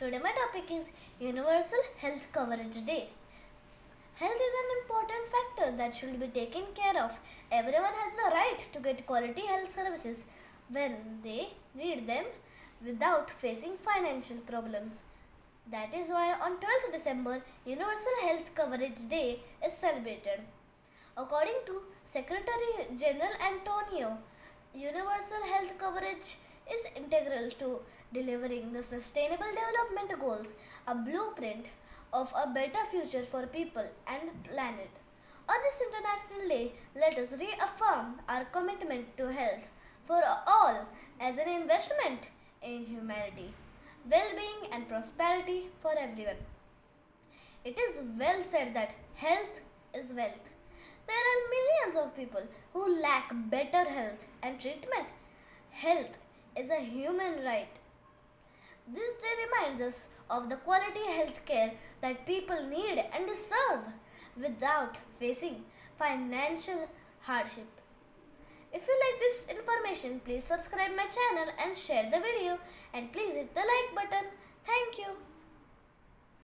Today my topic is Universal Health Coverage Day. Health is an important factor that should be taken care of. Everyone has the right to get quality health services when they need them without facing financial problems. That is why on 12th December, Universal Health Coverage Day is celebrated. According to Secretary General Antonio, universal health coverage is integral to delivering the Sustainable Development Goals, a blueprint of a better future for people and planet. On this International Day, let us reaffirm our commitment to health for all as an investment in humanity, well-being and prosperity for everyone. It is well said that health is wealth. There are millions of people who lack better health and treatment. Health is a human right. This day reminds us of the quality health care that people need and deserve without facing financial hardship. If you like this information, please subscribe my channel and share the video and please hit the like button.